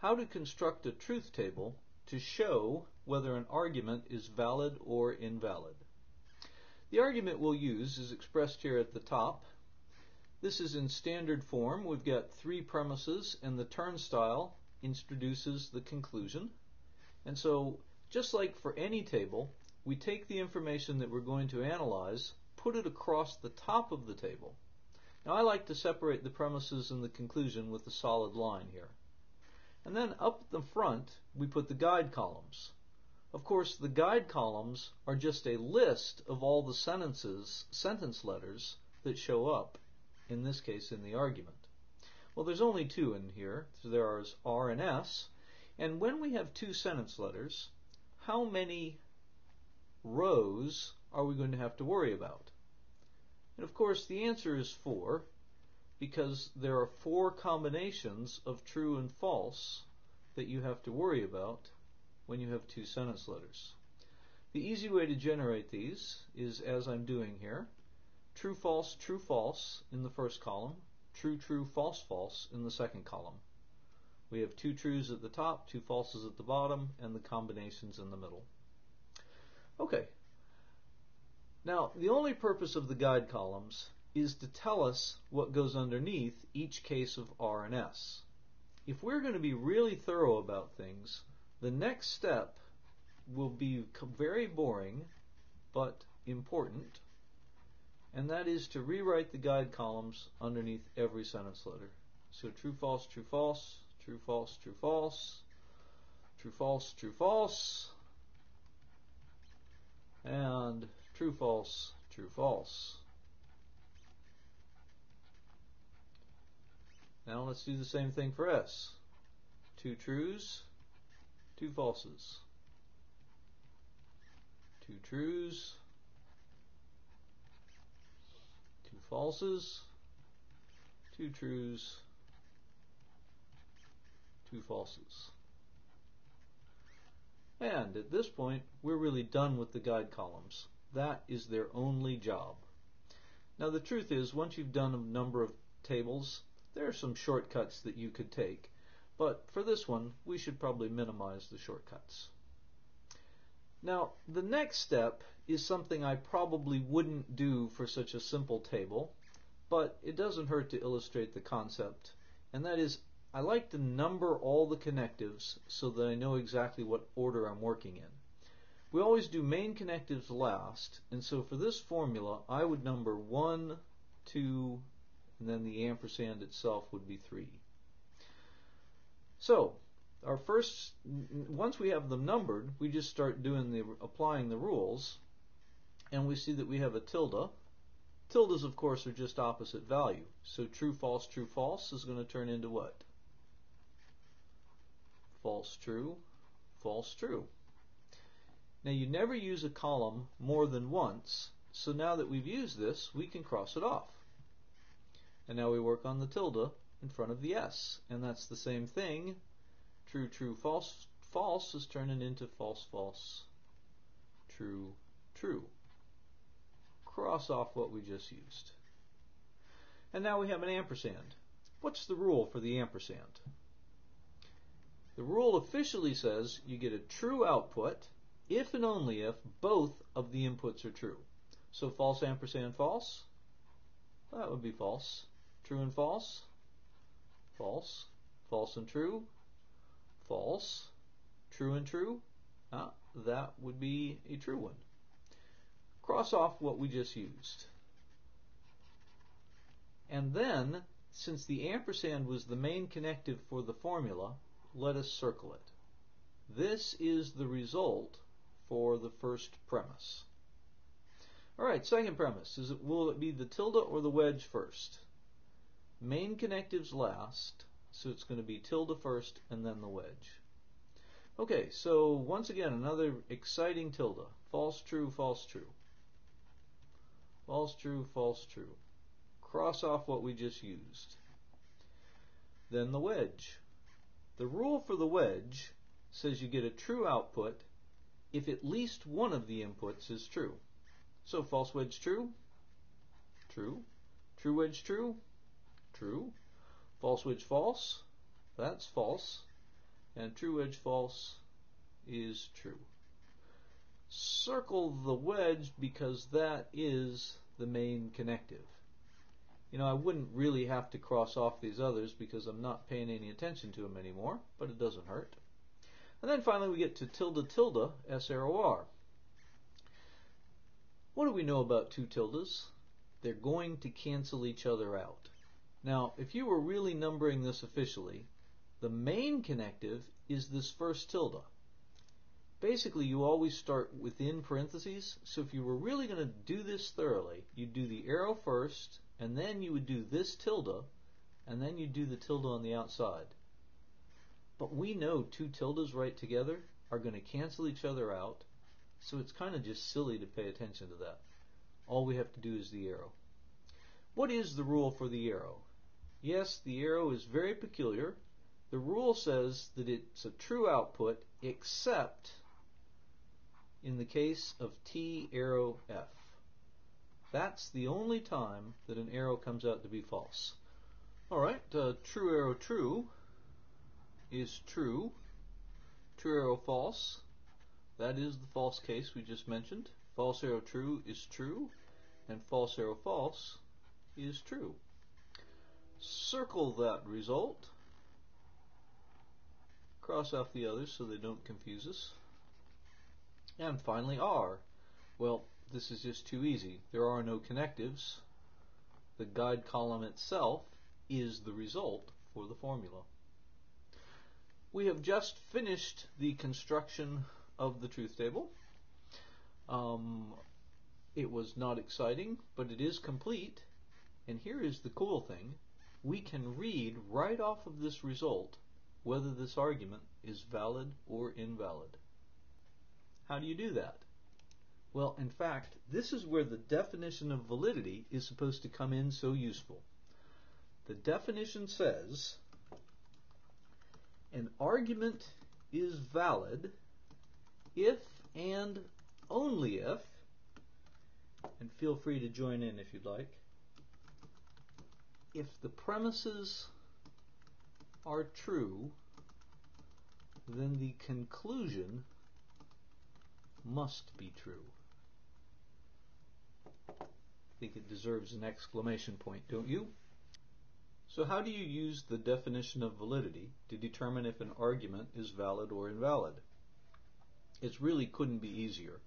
how to construct a truth table to show whether an argument is valid or invalid. The argument we'll use is expressed here at the top. This is in standard form. We've got three premises and the turnstile introduces the conclusion. And so just like for any table, we take the information that we're going to analyze, put it across the top of the table. Now I like to separate the premises and the conclusion with a solid line here. And then up the front, we put the guide columns. Of course, the guide columns are just a list of all the sentences, sentence letters that show up, in this case in the argument. Well, there's only two in here. So there are R and S. And when we have two sentence letters, how many rows are we going to have to worry about? And of course, the answer is four because there are four combinations of true and false that you have to worry about when you have two sentence letters. The easy way to generate these is as I'm doing here. True, false, true, false in the first column. True, true, false, false in the second column. We have two trues at the top, two falses at the bottom, and the combinations in the middle. Okay. Now, the only purpose of the guide columns is to tell us what goes underneath each case of R and S. If we're going to be really thorough about things, the next step will be very boring but important, and that is to rewrite the guide columns underneath every sentence letter. So true, false, true, false, true, false, true, false, true, false, true, false, and true, false, true, false. Now let's do the same thing for S. Two trues, two falses. Two trues, two falses, two trues, two falses. And at this point, we're really done with the guide columns. That is their only job. Now the truth is, once you've done a number of tables, there are some shortcuts that you could take, but for this one, we should probably minimize the shortcuts. Now, the next step is something I probably wouldn't do for such a simple table, but it doesn't hurt to illustrate the concept, and that is I like to number all the connectives so that I know exactly what order I'm working in. We always do main connectives last, and so for this formula, I would number 1, 2, and then the ampersand itself would be 3. So, our first, once we have them numbered, we just start doing the, applying the rules, and we see that we have a tilde. Tildes, of course, are just opposite value. So true, false, true, false is going to turn into what? False, true, false, true. Now you never use a column more than once, so now that we've used this, we can cross it off. And now we work on the tilde in front of the S. And that's the same thing. True, true, false, false is turning into false, false, true, true. Cross off what we just used. And now we have an ampersand. What's the rule for the ampersand? The rule officially says you get a true output if and only if both of the inputs are true. So false ampersand false, that would be false. True and false? False. False and true? False. True and true? Ah, that would be a true one. Cross off what we just used. And then, since the ampersand was the main connective for the formula, let us circle it. This is the result for the first premise. Alright, second premise. Is it, will it be the tilde or the wedge first? Main connectives last, so it's going to be tilde first and then the wedge. Okay, so once again, another exciting tilde. False, true, false, true. False, true, false, true. Cross off what we just used. Then the wedge. The rule for the wedge says you get a true output if at least one of the inputs is true. So false wedge true, true, true wedge true, True. False wedge false. That's false. and true wedge false is true. Circle the wedge because that is the main connective. You know, I wouldn't really have to cross off these others because I'm not paying any attention to them anymore, but it doesn't hurt. And then finally we get to tilde tilde, S arrow R. What do we know about two tildes? They're going to cancel each other out. Now, if you were really numbering this officially, the main connective is this first tilde. Basically, you always start within parentheses, so if you were really going to do this thoroughly, you'd do the arrow first, and then you would do this tilde, and then you'd do the tilde on the outside. But we know two tildes right together are going to cancel each other out, so it's kind of just silly to pay attention to that. All we have to do is the arrow. What is the rule for the arrow? Yes, the arrow is very peculiar. The rule says that it's a true output except in the case of T arrow F. That's the only time that an arrow comes out to be false. Alright, uh, true arrow true is true. True arrow false, that is the false case we just mentioned. False arrow true is true, and false arrow false is true. Circle that result. Cross off the others so they don't confuse us. And finally R. Well, this is just too easy. There are no connectives. The guide column itself is the result for the formula. We have just finished the construction of the truth table. Um, it was not exciting, but it is complete. And here is the cool thing. We can read right off of this result whether this argument is valid or invalid. How do you do that? Well, in fact, this is where the definition of validity is supposed to come in so useful. The definition says an argument is valid if and only if, and feel free to join in if you'd like, if the premises are true, then the conclusion must be true. I think it deserves an exclamation point, don't you? So how do you use the definition of validity to determine if an argument is valid or invalid? It really couldn't be easier.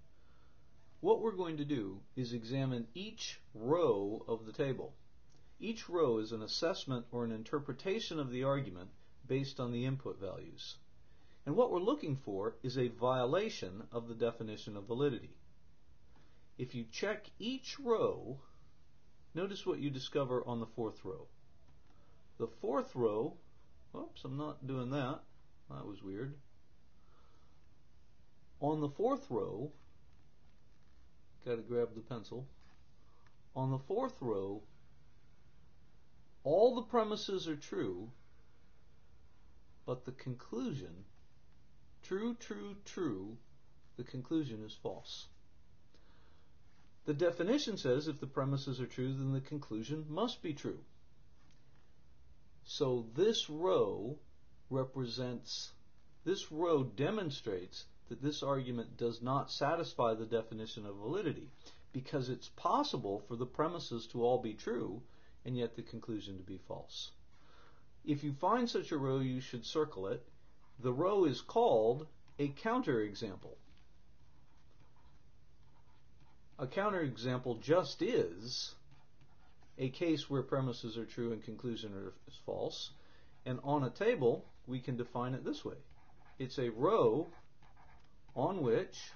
What we're going to do is examine each row of the table. Each row is an assessment or an interpretation of the argument based on the input values. And what we're looking for is a violation of the definition of validity. If you check each row, notice what you discover on the fourth row. The fourth row, oops, I'm not doing that. That was weird. On the fourth row, got to grab the pencil. On the fourth row, all the premises are true, but the conclusion, true, true, true, the conclusion is false. The definition says if the premises are true, then the conclusion must be true. So this row represents, this row demonstrates that this argument does not satisfy the definition of validity because it's possible for the premises to all be true and yet the conclusion to be false. If you find such a row, you should circle it. The row is called a counterexample. A counterexample just is a case where premises are true and conclusion is false. And on a table, we can define it this way. It's a row on which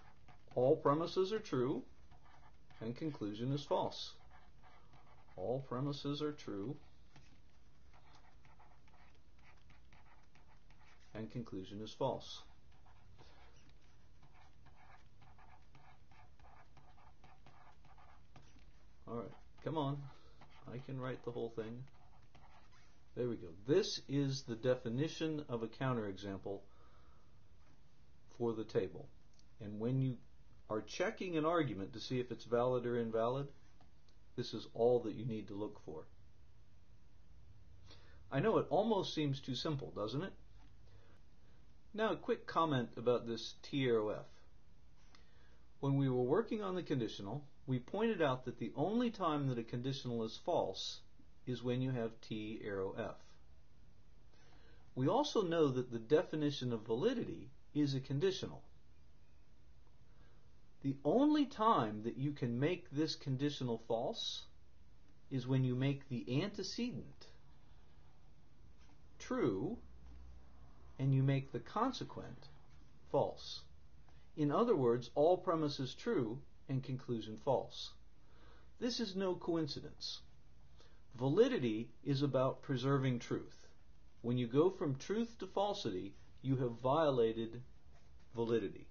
all premises are true and conclusion is false. All premises are true and conclusion is false. Alright, come on. I can write the whole thing. There we go. This is the definition of a counterexample for the table. And when you are checking an argument to see if it's valid or invalid, this is all that you need to look for. I know it almost seems too simple, doesn't it? Now a quick comment about this T arrow F. When we were working on the conditional, we pointed out that the only time that a conditional is false is when you have T arrow F. We also know that the definition of validity is a conditional. The only time that you can make this conditional false is when you make the antecedent true and you make the consequent false. In other words, all premises true and conclusion false. This is no coincidence. Validity is about preserving truth. When you go from truth to falsity, you have violated validity.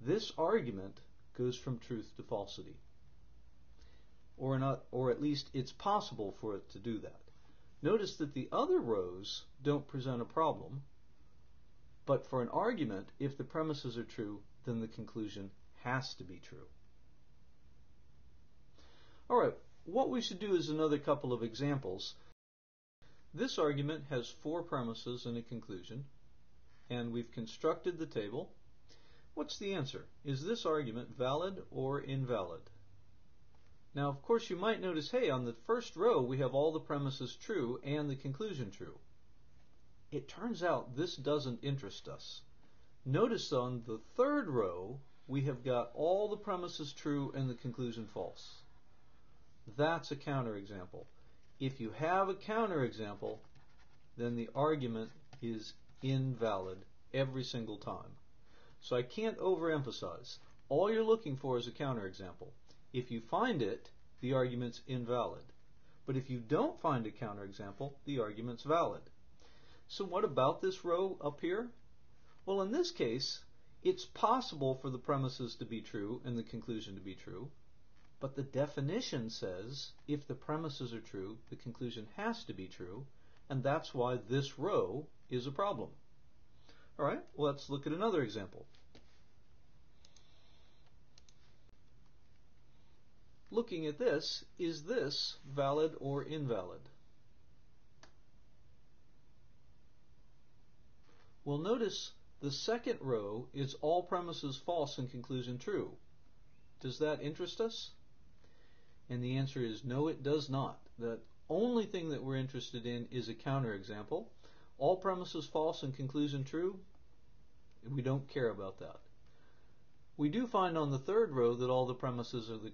This argument goes from truth to falsity. Or, not, or at least it's possible for it to do that. Notice that the other rows don't present a problem, but for an argument, if the premises are true, then the conclusion has to be true. All right, what we should do is another couple of examples. This argument has four premises and a conclusion, and we've constructed the table. What's the answer? Is this argument valid or invalid? Now, of course, you might notice, hey, on the first row, we have all the premises true and the conclusion true. It turns out this doesn't interest us. Notice on the third row, we have got all the premises true and the conclusion false. That's a counterexample. If you have a counterexample, then the argument is invalid every single time. So I can't overemphasize. All you're looking for is a counterexample. If you find it, the argument's invalid. But if you don't find a counterexample, the argument's valid. So what about this row up here? Well, in this case, it's possible for the premises to be true and the conclusion to be true, but the definition says if the premises are true, the conclusion has to be true, and that's why this row is a problem. All right, let's look at another example. looking at this, is this valid or invalid? Well, notice the second row is all premises false and conclusion true. Does that interest us? And the answer is no, it does not. The only thing that we're interested in is a counterexample. All premises false and conclusion true, we don't care about that. We do find on the third row that all the premises are, the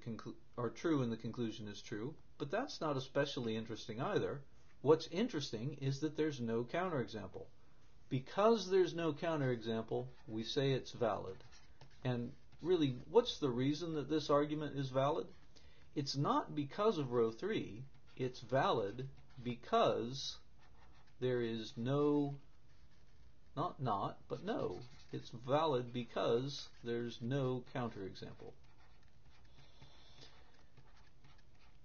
are true and the conclusion is true, but that's not especially interesting either. What's interesting is that there's no counterexample. Because there's no counterexample, we say it's valid. And really, what's the reason that this argument is valid? It's not because of row 3, it's valid because there is no, not not, but no, it's valid because there's no counterexample.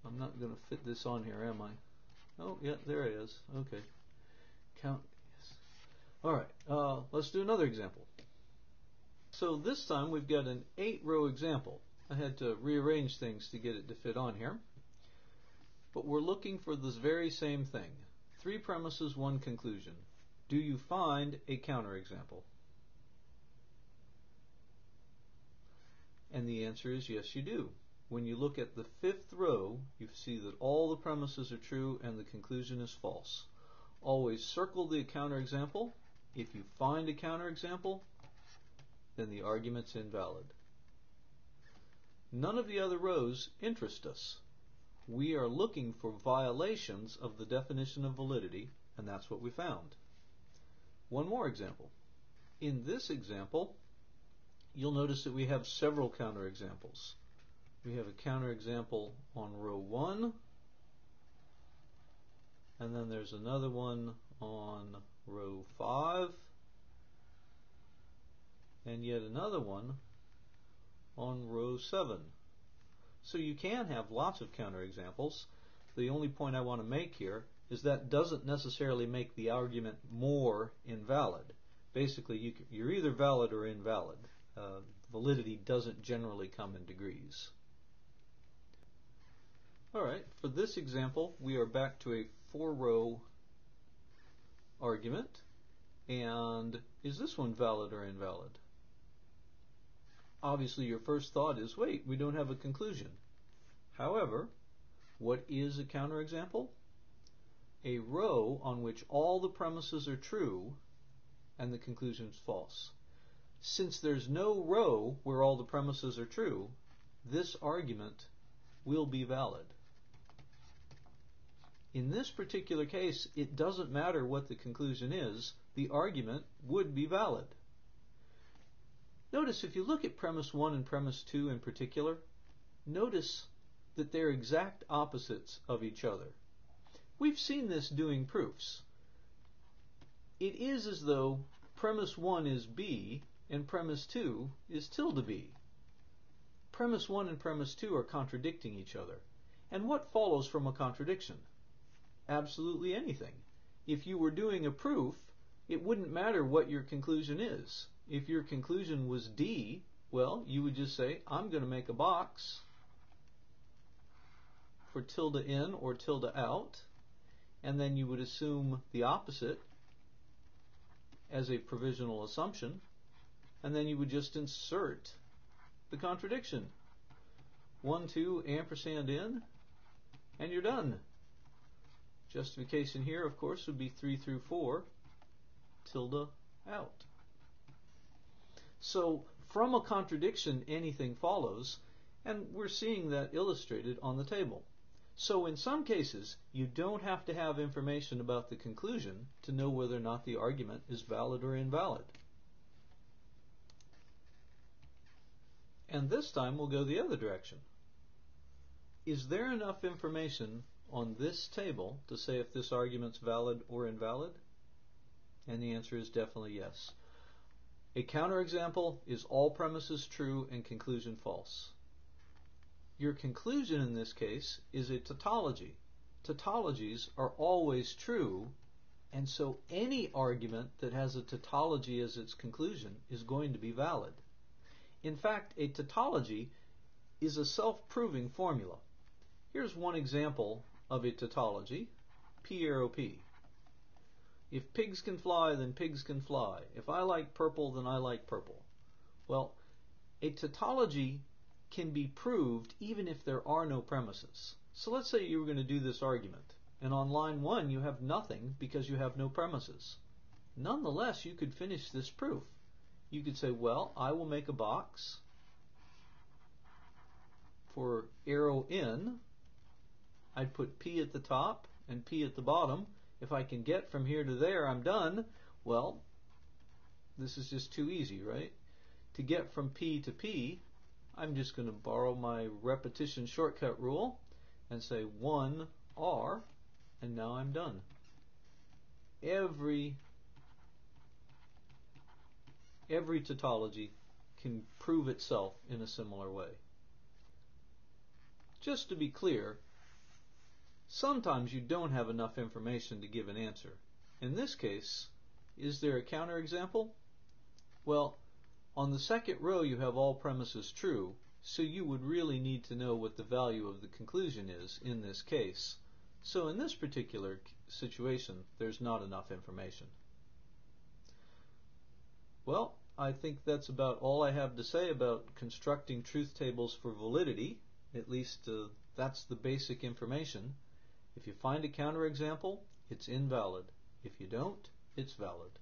I'm not going to fit this on here, am I? Oh, yeah, there it is. Okay. Count. Yes. All right. Uh, let's do another example. So this time we've got an eight-row example. I had to rearrange things to get it to fit on here. But we're looking for this very same thing. Three premises, one conclusion. Do you find a counterexample? And the answer is yes, you do. When you look at the fifth row, you see that all the premises are true and the conclusion is false. Always circle the counterexample. If you find a counterexample, then the argument's invalid. None of the other rows interest us. We are looking for violations of the definition of validity, and that's what we found. One more example. In this example, you'll notice that we have several counterexamples. We have a counterexample on row 1, and then there's another one on row 5, and yet another one on row 7. So you can have lots of counterexamples. The only point I want to make here is that doesn't necessarily make the argument more invalid. Basically, you, you're either valid or invalid uh, validity doesn't generally come in degrees. Alright, for this example, we are back to a four-row argument, And is this one valid or invalid? Obviously, your first thought is, wait, we don't have a conclusion. However, what is a counterexample? A row on which all the premises are true and the conclusion is false. Since there's no row where all the premises are true, this argument will be valid. In this particular case, it doesn't matter what the conclusion is, the argument would be valid. Notice if you look at premise 1 and premise 2 in particular, notice that they're exact opposites of each other. We've seen this doing proofs. It is as though premise 1 is B and premise 2 is tilde B. Premise 1 and premise 2 are contradicting each other. And what follows from a contradiction? Absolutely anything. If you were doing a proof, it wouldn't matter what your conclusion is. If your conclusion was D, well, you would just say, I'm going to make a box for tilde in or tilde out, and then you would assume the opposite as a provisional assumption, and then you would just insert the contradiction. 1, 2, ampersand in, and you're done. Justification here, of course, would be 3 through 4, tilde out. So from a contradiction, anything follows, and we're seeing that illustrated on the table. So in some cases, you don't have to have information about the conclusion to know whether or not the argument is valid or invalid. And this time we'll go the other direction. Is there enough information on this table to say if this argument's valid or invalid? And the answer is definitely yes. A counterexample is all premises true and conclusion false. Your conclusion in this case is a tautology. Tautologies are always true, and so any argument that has a tautology as its conclusion is going to be valid. In fact, a tautology is a self-proving formula. Here's one example of a tautology, P arrow P. If pigs can fly, then pigs can fly. If I like purple, then I like purple. Well, a tautology can be proved even if there are no premises. So let's say you were going to do this argument, and on line 1 you have nothing because you have no premises. Nonetheless, you could finish this proof. You could say, well, I will make a box for arrow in. I'd put P at the top and P at the bottom. If I can get from here to there, I'm done. Well, this is just too easy, right? To get from P to P, I'm just going to borrow my repetition shortcut rule and say 1R, and now I'm done. Every every tautology can prove itself in a similar way. Just to be clear, sometimes you don't have enough information to give an answer. In this case, is there a counterexample? Well, on the second row you have all premises true, so you would really need to know what the value of the conclusion is in this case. So in this particular situation, there's not enough information. Well, I think that's about all I have to say about constructing truth tables for validity. At least uh, that's the basic information. If you find a counterexample, it's invalid. If you don't, it's valid.